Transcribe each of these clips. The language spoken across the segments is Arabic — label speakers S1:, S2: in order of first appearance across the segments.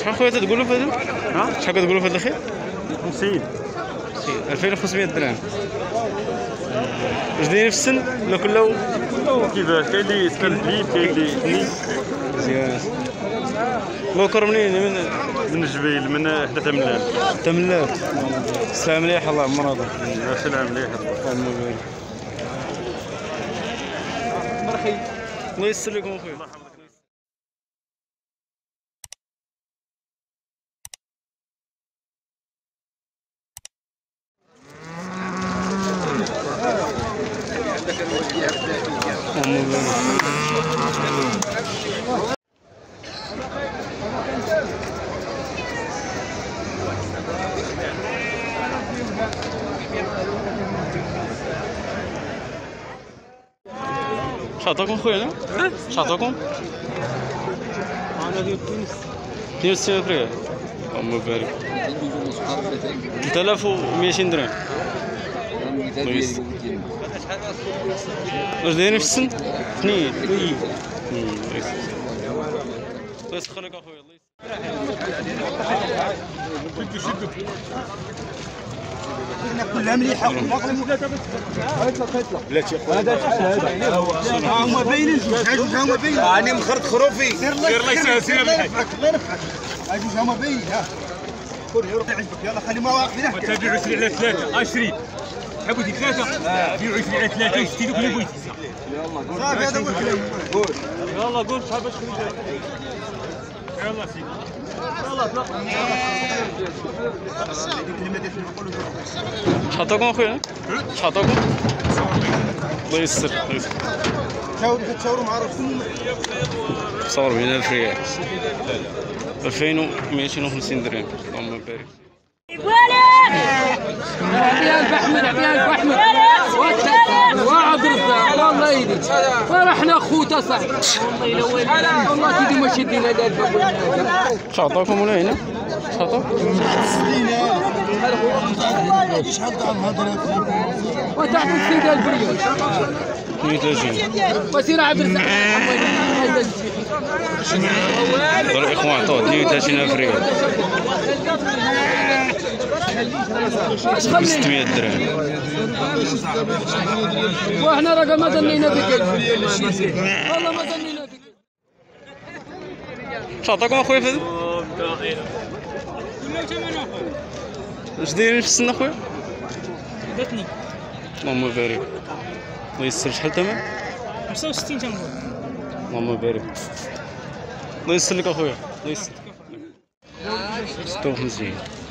S1: شحال خويا تقولوا في هذا
S2: ها؟
S1: شحال كتقولوا في هذا الخير
S2: 50
S1: 2500 درهم. واش دايرين في السن؟ ولا كله؟
S2: كيفاش كاين اللي سنان حليب كاين اللي
S1: مزيان بكر منين؟ من
S2: من الجبيل من حدا تملال
S1: تملاك السلام مليح الله مرضى
S2: سلام مليح
S1: الله يسر لكم اخويا Çatal kon koyalım. Çatal
S3: kon. Ana diyor
S1: Tunis. Tunis sefre. Amma garip. Telefon meşindirin. واش دايرين في السن اثنين الله يسخنك اخويا الله يسخنك
S4: كلها مليحه بلاتي هذا شحال هذا ها هما باينين جوج جوج هما باينين
S3: راني مخرط خروفي
S4: سير الله يسهل سير الله يحفظك الله يرفعك ها جوج هما باينين ها كل يرفع عجبك يلا خلي ما واقف
S5: تابعوا سريع على ثلاثة 20 حبيتي ثلاثة؟ بيعوا في ثلاثة. وستين وكل بغيتي.
S4: صافي هذا هو الكلام.
S5: قول يلا قول صاحبي شكون يلا سيدي.
S1: شحطاكم أخويا؟ شحطاكم الله يسر الله يسر
S4: تصوروا مع راسكم.
S1: تصوروا بين 1000 ريال. 2250 درهم. اللهم بارك.
S6: يا الفحمد يا الفحمد وعد رزاق والله يدي فرحنا خوته صاحبي والله سيدي ما شدينا لا الباب
S1: شعطاكم ولا هنا شعطاكم
S6: وتعرف السيد البريون
S1: 32
S6: وسير عبد الرزاق
S1: الاخوان عطوه 32000 ريال 600 درهم
S6: وإحنا رقم ما ظنينا بك والله ما ظنينا بك
S1: شعطاكم اخويا هذا اش دايرين في السن اخويا
S5: جاتني
S1: اللهم بارك الله يسر شحال ثمن
S5: 65 تنقول
S1: اللهم بارك الله يسر لك اخويا الله يسر 56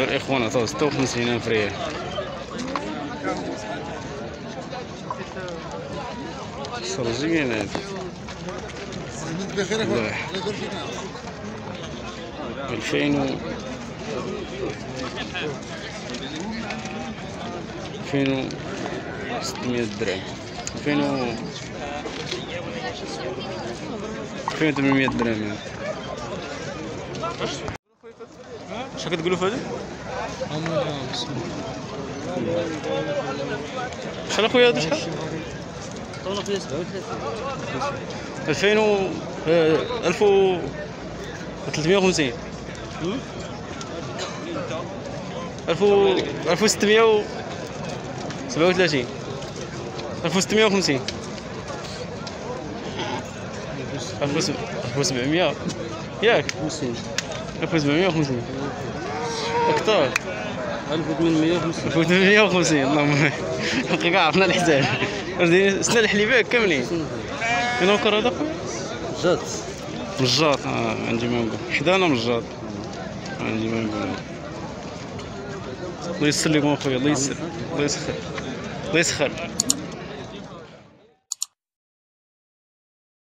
S1: دار الاخوان عطاو 56 ألف ريال. سرجين هذا الله. 2000 و 2600 درهم. 2000 و 2800 درهم. شحال كتقولوا في هذا؟ شحال اخويا هذا شحال؟
S3: طولة فيها 37
S1: 2000 و آه، 1000 و 350 1000 و 1600 و 37 1650 1700 ياك. 1750 أكثر.
S3: 1850
S1: 1850 اللهم كاع عرفنا الحساب سنة الحليبات كاملين. فين وكر هذا؟
S3: جات.
S1: مجاط آه عندي ما نقول. حدانا مجاط عندي ما نقول. الله يسر لكم أخويا الله يسر الله يسخر. الله يسخر.